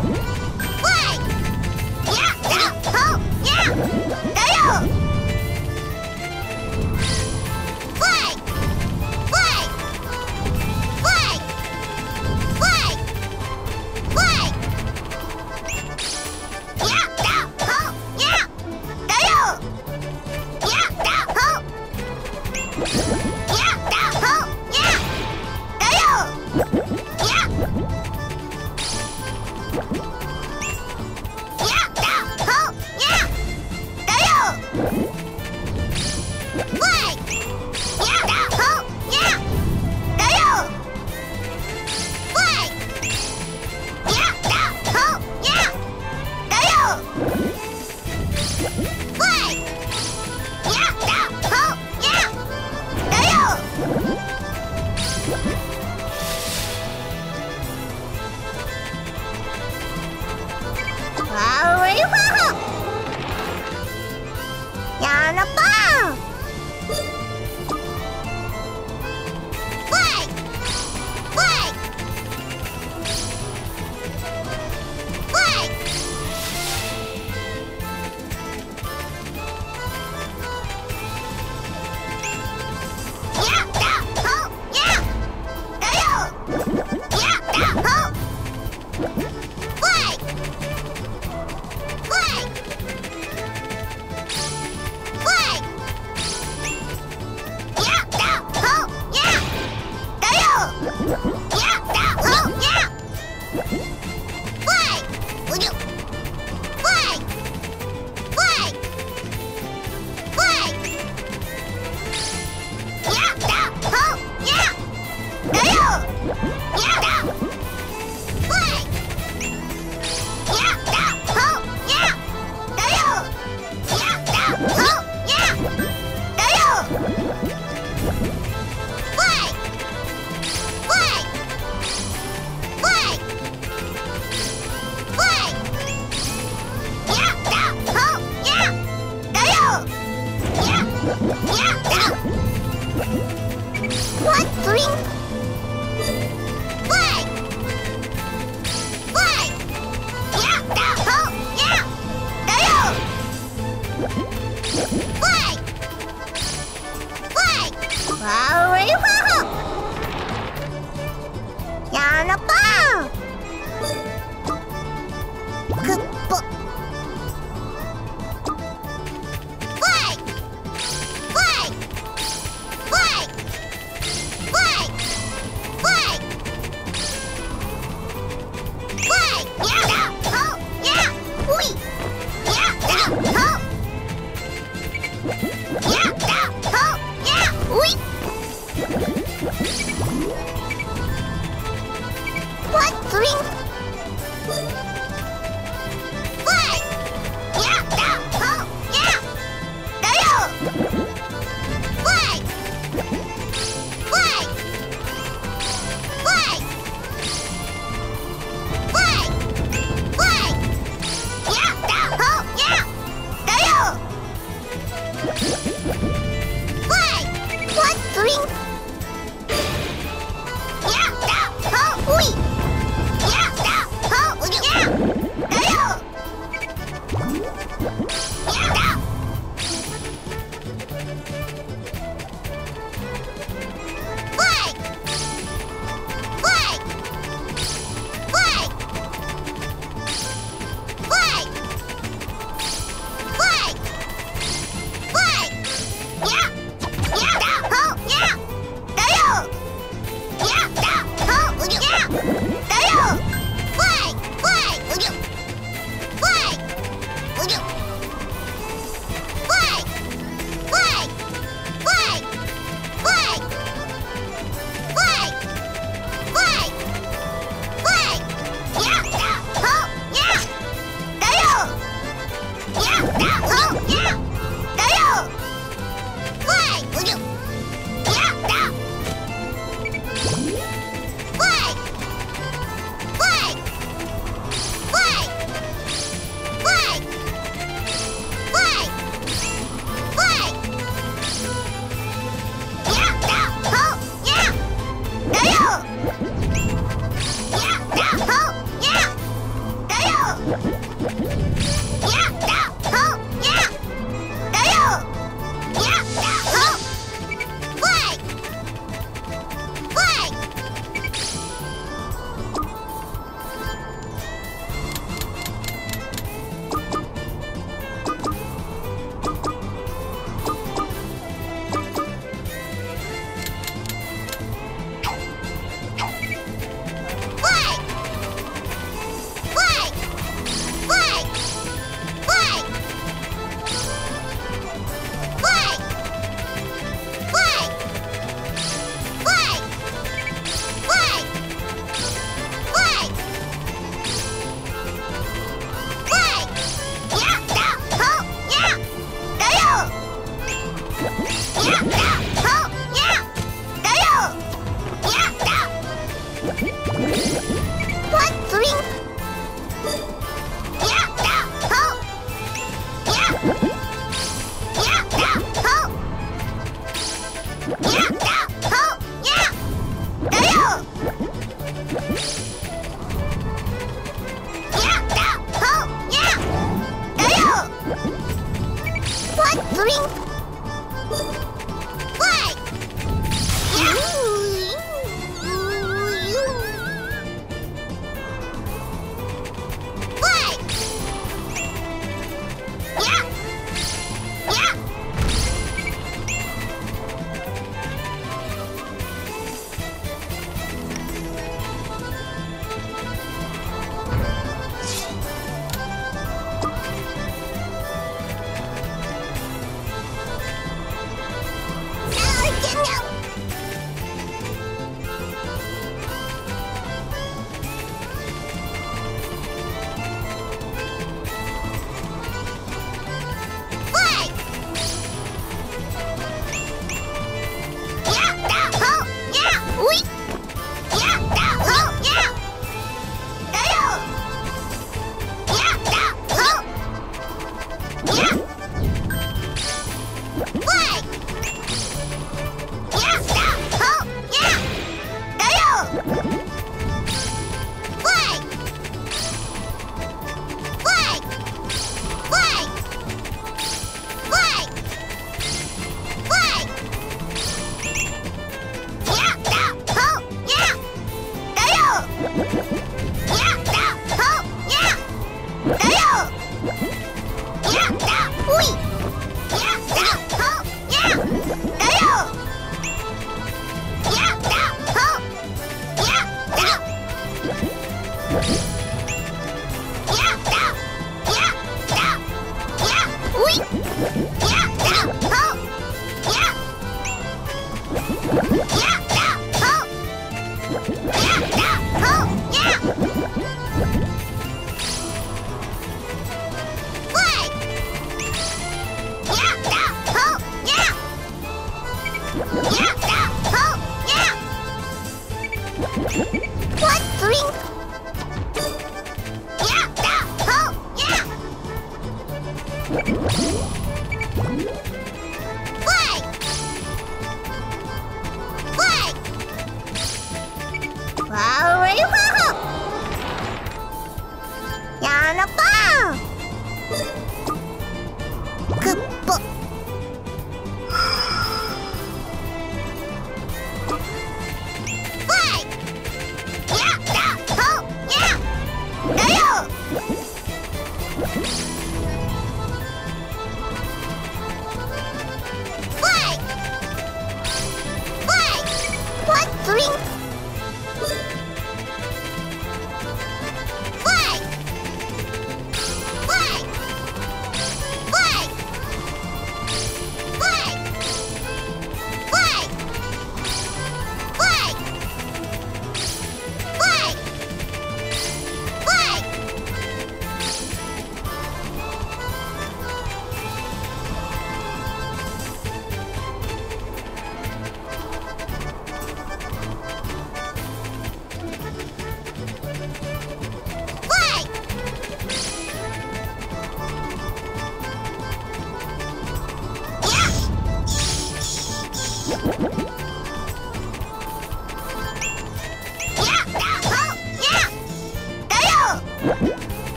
Flag! Yeah! Kupo. Fight!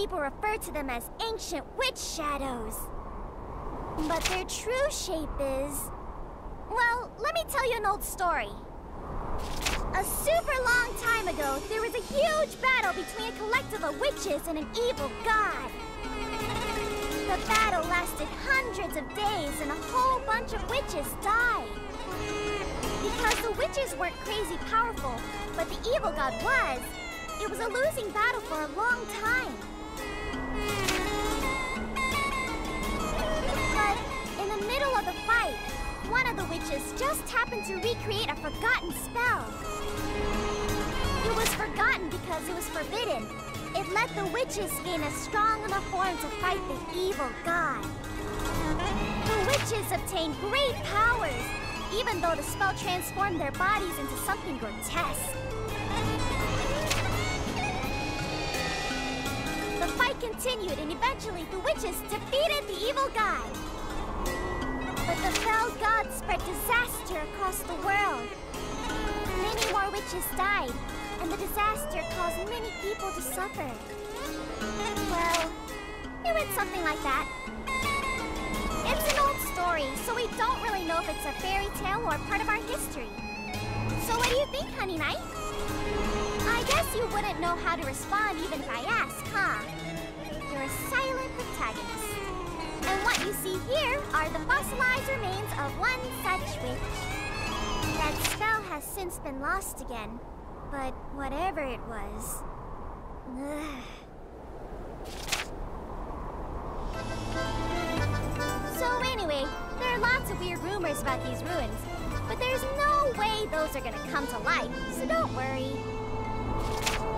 People refer to them as ancient witch shadows. But their true shape is. Well, let me tell you an old story. A super long time ago, there was a huge battle between a collective of witches and an evil god. The battle lasted hundreds of days and a whole bunch of witches died. Because the witches weren't crazy powerful, but the evil god was, it was a losing battle for a long time. But in the middle of the fight, one of the witches just happened to recreate a forgotten spell. It was forgotten because it was forbidden. It let the witches gain a strong enough form to fight the evil god. The witches obtained great powers, even though the spell transformed their bodies into something grotesque. Continued, and eventually the witches defeated the evil god. But the fell god spread disaster across the world. Many more witches died, and the disaster caused many people to suffer. Well, it went something like that. It's an old story, so we don't really know if it's a fairy tale or part of our history. So what do you think, Hundred Knight? I guess you wouldn't know how to respond even if I asked, huh? Silent protagonist. And what you see here are the fossilized remains of one such witch. That spell has since been lost again, but whatever it was... Ugh. so anyway, there are lots of weird rumors about these ruins, but there's no way those are gonna come to life, so don't worry.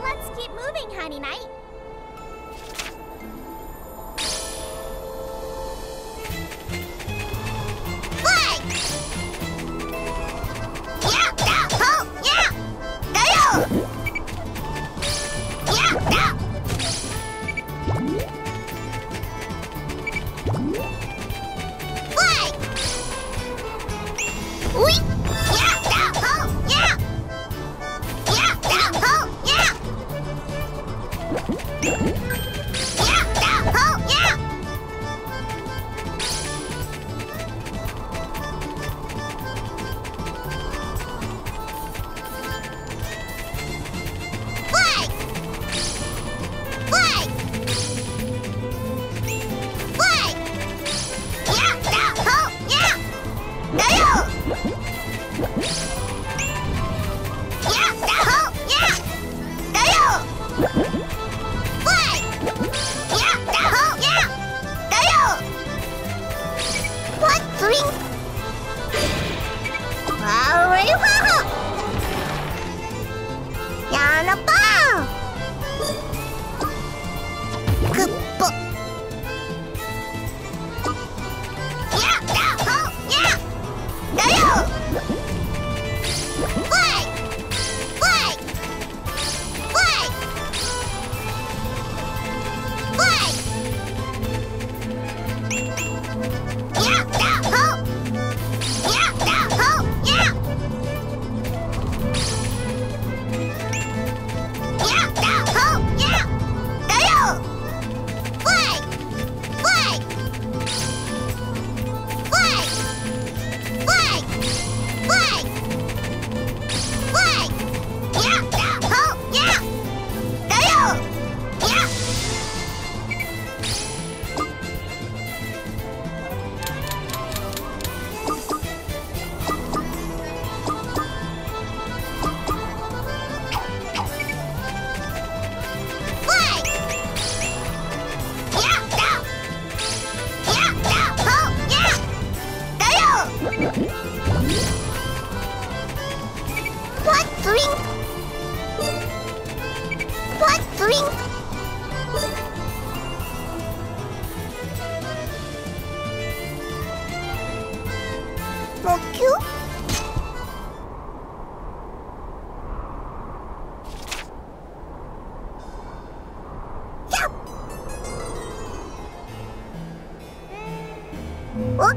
Let's keep moving, Hundred Knight.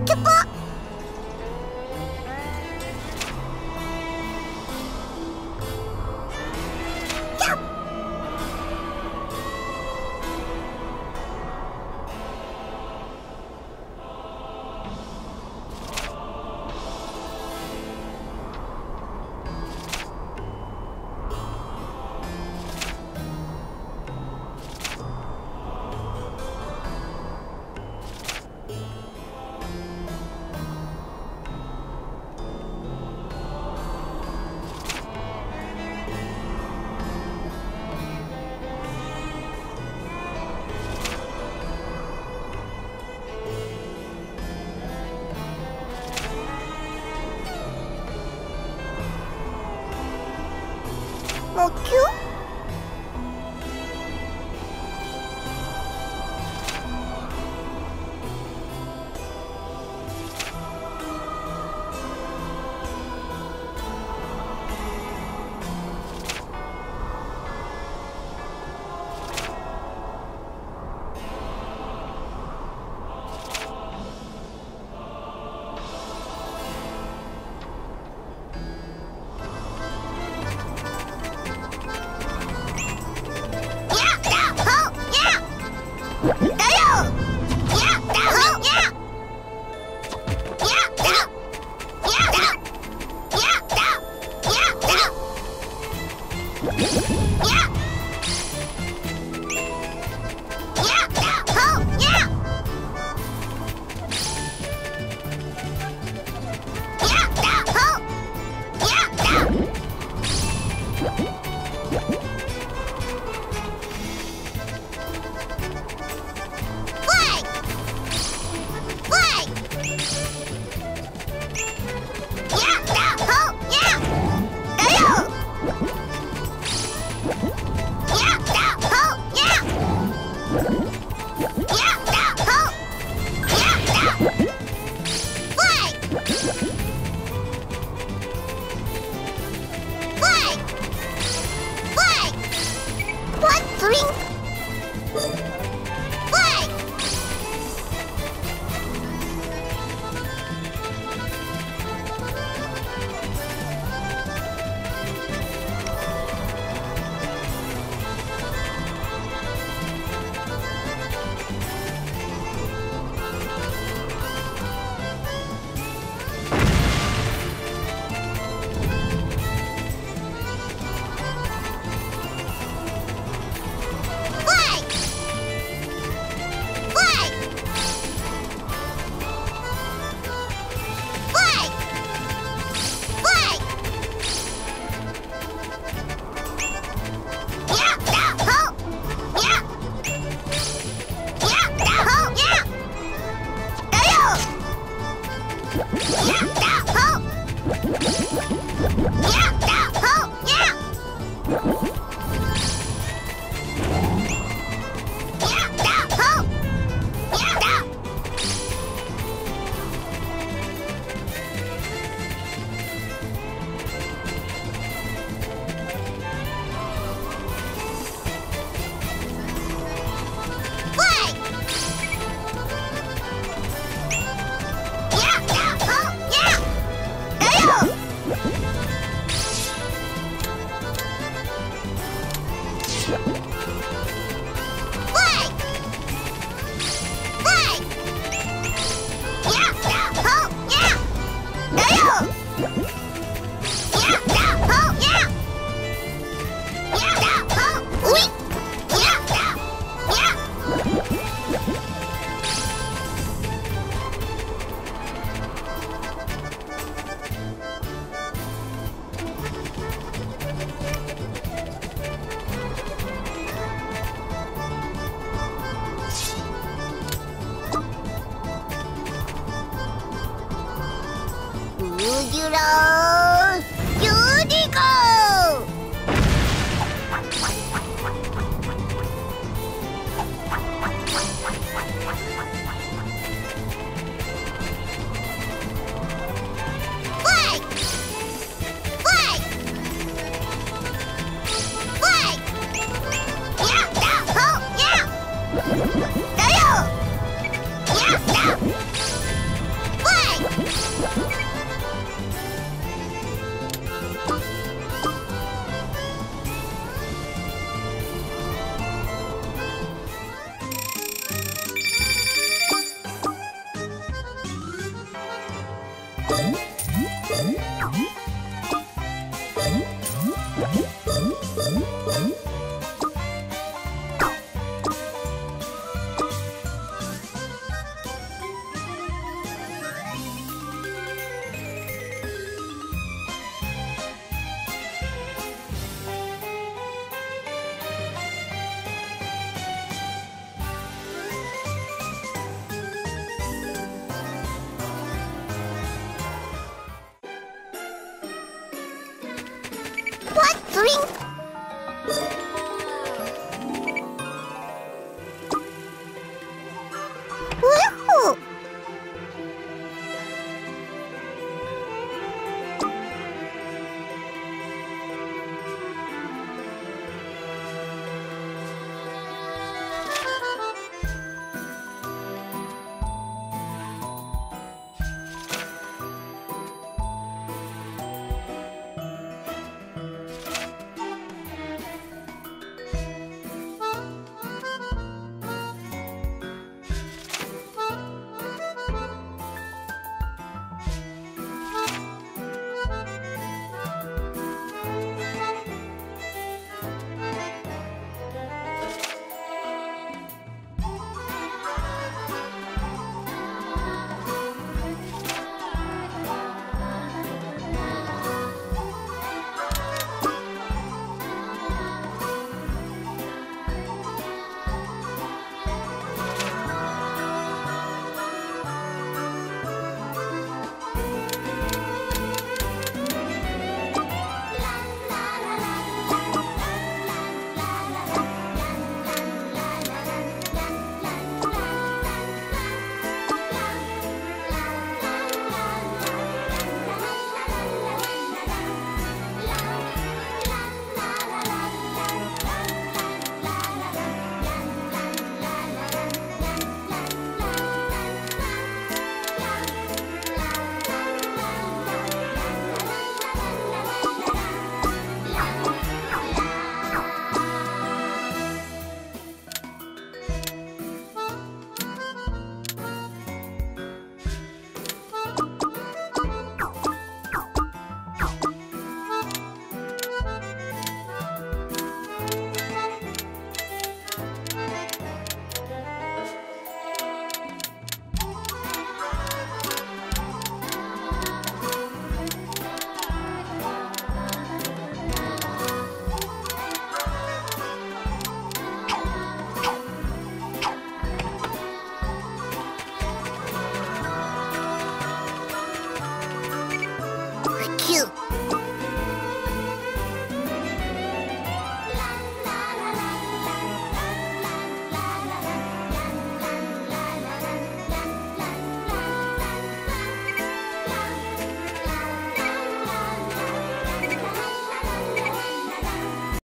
Goodbye!